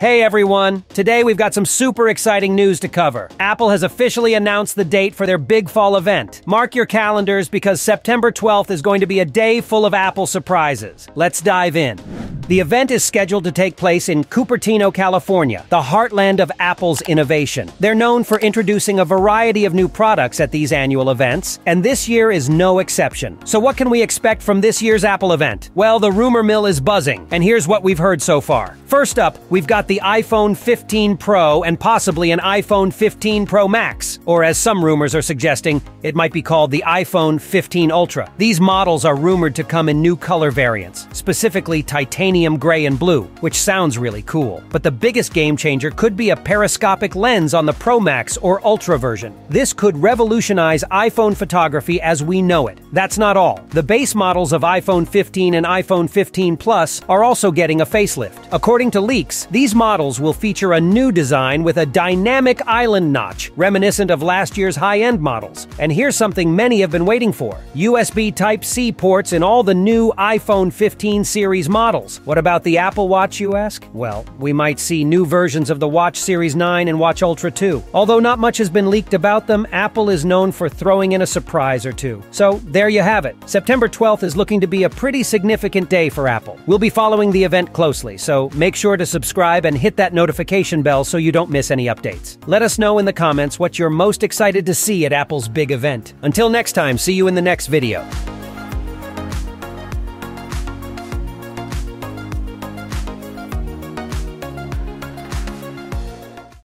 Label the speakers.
Speaker 1: Hey everyone! Today we've got some super exciting news to cover. Apple has officially announced the date for their big fall event. Mark your calendars because September 12th is going to be a day full of Apple surprises. Let's dive in. The event is scheduled to take place in Cupertino, California, the heartland of Apple's innovation. They're known for introducing a variety of new products at these annual events, and this year is no exception. So what can we expect from this year's Apple event? Well, the rumor mill is buzzing, and here's what we've heard so far. First up, we've got the iPhone 15 Pro and possibly an iPhone 15 Pro Max, or as some rumors are suggesting, it might be called the iPhone 15 Ultra. These models are rumored to come in new color variants, specifically titanium gray and blue, which sounds really cool. But the biggest game changer could be a periscopic lens on the Pro Max or Ultra version. This could revolutionize iPhone photography as we know it. That's not all. The base models of iPhone 15 and iPhone 15 Plus are also getting a facelift. According to leaks, these models will feature a new design with a dynamic island notch, reminiscent of last year's high-end models. And here's something many have been waiting for. USB Type-C ports in all the new iPhone 15 series models. What about the Apple Watch, you ask? Well, we might see new versions of the Watch Series 9 and Watch Ultra 2. Although not much has been leaked about them, Apple is known for throwing in a surprise or two. So, there you have it. September 12th is looking to be a pretty significant day for Apple. We'll be following the event closely, so make sure to subscribe and hit that notification bell so you don't miss any updates. Let us know in the comments what you're most excited to see at Apple's big event. Until next time, see you in the next video.